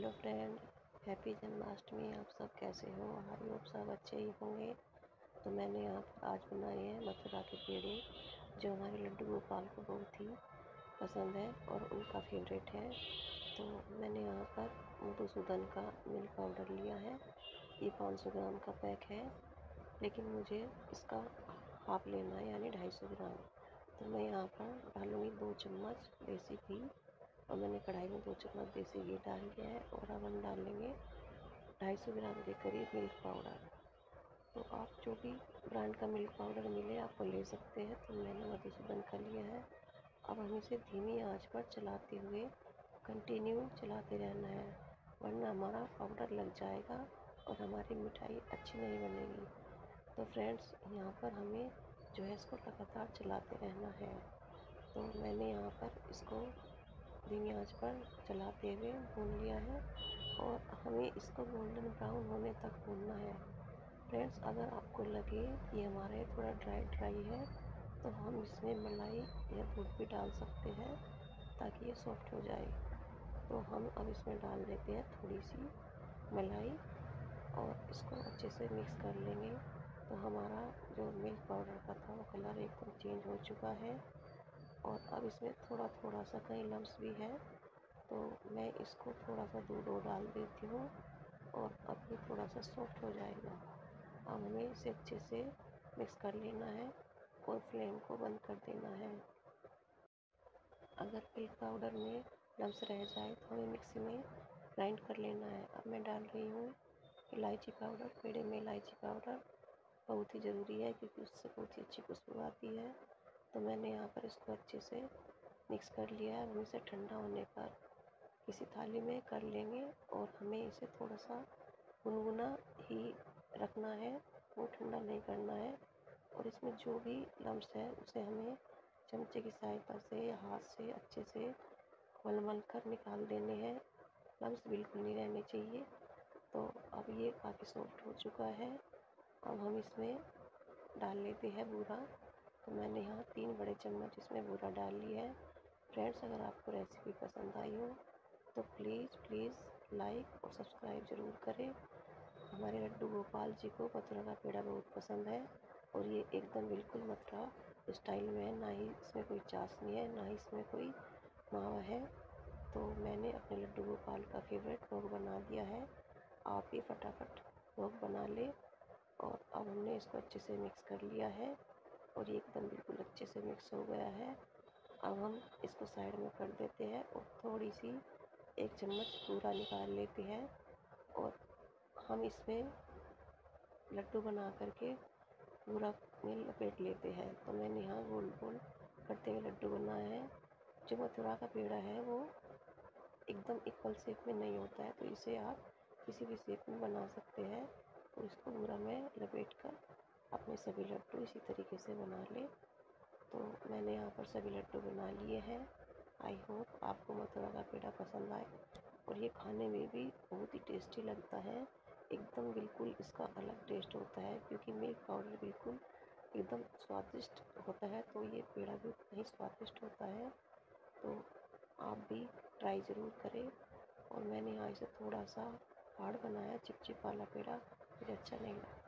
Hello friend, happy Janmashtami. आप सब कैसे हो? आई लोग सब अच्छे ही होंगे। तो मैंने यहाँ पर आज बनाए हैं मथुरा के पेड़े, जो हमारे लड्डू गोपाल को बहुत ही पसंद है और उनका फेवरेट है। तो मैंने यहाँ पर मधुसूदन का मिल्क पाउडर लिया है। ये 500 ग्राम का पैक है, लेकिन मुझे इसका हाफ़ लेना है, यानी 250 ग्राम। तो मैं यहाँ पर डालूँगी दो चम्मच देसी घी। और मैंने कढ़ाई में दो चम्मच देसी घी डाल दिया है और अब हम डालेंगे ढाई सौ ग्राम के करीब मिल्क पाउडर। तो आप जो भी ब्रांड का मिल्क पाउडर मिले आप वो ले सकते हैं। तो मैंने मधुसूदन का लिया है। अब हम इसे धीमी आँच पर चलाते हुए कंटिन्यू चलाते रहना है, वरना हमारा पाउडर लग जाएगा और हमारी मिठाई अच्छी नहीं बनेगी। तो फ्रेंड्स, यहाँ पर हमें जो है इसको लगातार चलाते रहना है। तो मैंने यहाँ पर इसको धीमी आँच पर चलाते हुए भून लिया है और हमें इसको गोल्डन ब्राउन होने तक भूनना है। फ्रेंड्स अगर आपको लगे कि हमारे थोड़ा ड्राई ड्राई है तो हम इसमें मलाई या दूध भी डाल सकते हैं ताकि ये सॉफ्ट हो जाए। तो हम अब इसमें डाल देते हैं थोड़ी सी मलाई और इसको अच्छे से मिक्स कर लेंगे। तो हमारा जो मिल्क पाउडर का था, वो कलर एकदम चेंज हो चुका है। और अब इसमें थोड़ा थोड़ा सा कहीं लम्स भी है तो मैं इसको थोड़ा सा दूध और डाल देती हूँ और अब ये थोड़ा सा सॉफ्ट हो जाएगा। अब हमें इसे अच्छे से मिक्स कर लेना है और फ्लेम को बंद कर देना है। अगर मिल्क पाउडर में लम्स रह जाए तो हमें मिक्सी में ग्राइंड कर लेना है। अब मैं डाल रही हूँ इलायची पाउडर पेड़े में इलायची पाउडर बहुत ही ज़रूरी है क्योंकि उससे बहुत ही अच्छी खुशबू आती है। तो मैंने यहाँ पर इसको अच्छे से मिक्स कर लिया है। हम इसे ठंडा होने पर किसी थाली में कर लेंगे और हमें इसे थोड़ा सा गुनगुना ही रखना है। वो ठंडा नहीं करना है और इसमें जो भी लम्ब है, उसे हमें चमचे की सहायता से या हाथ से अच्छे से मल मल कर निकाल देने हैं। लम्स बिल्कुल नहीं रहने चाहिए। तो अब ये काफ़ी सॉफ्ट हो चुका है। अब हम इसमें डाल लेते हैं बूरा। तो मैंने यहाँ तीन बड़े चम्मच इसमें बूरा डाल लिया है। फ्रेंड्स, अगर आपको रेसिपी पसंद आई हो तो प्लीज़ प्लीज़ लाइक और सब्सक्राइब ज़रूर करें। हमारे लड्डू गोपाल जी को मथुरा का पेड़ा बहुत पसंद है और ये एकदम बिल्कुल मथुरा स्टाइल में है। ना ही इसमें कोई चाशनी है, ना ही इसमें कोई मावा है। तो मैंने अपने लड्डू गोपाल का फेवरेट भोग बना दिया है। आप ही फटाफट भोग बना लें और अब हमने इसको अच्छे से मिक्स कर लिया है। और ये एकदम बिल्कुल अच्छे से मिक्स हो गया है। अब हम इसको साइड में कर देते हैं और थोड़ी सी एक चम्मच पूरा निकाल लेते हैं और हम इसमें लड्डू बना करके पूरा में लपेट लेते हैं। तो मैंने यहाँ गोल गोल करते हुए लड्डू बनाया है। जो मथुरा का पेड़ा है वो एकदम इक्वल शेप में नहीं होता है तो इसे आप किसी भी शेप में बना सकते हैं। तो इसको पूरा में लपेट कर अपने सभी लड्डू इसी तरीके से बना लें। तो मैंने यहाँ पर सभी लड्डू बना लिए हैं। आई होप आपको मथुरा का पेड़ा पसंद आए। और ये खाने में भी बहुत ही टेस्टी लगता है। एकदम बिल्कुल इसका अलग टेस्ट होता है क्योंकि मिल्क पाउडर बिल्कुल एकदम स्वादिष्ट होता है। तो ये पेड़ा भी उतना ही स्वादिष्ट होता है। तो आप भी ट्राई ज़रूर करें। और मैंने यहाँ इसे थोड़ा सा हार्ड बनाया चिपचिप वाला पेड़ा। मुझे अच्छा नहीं लगता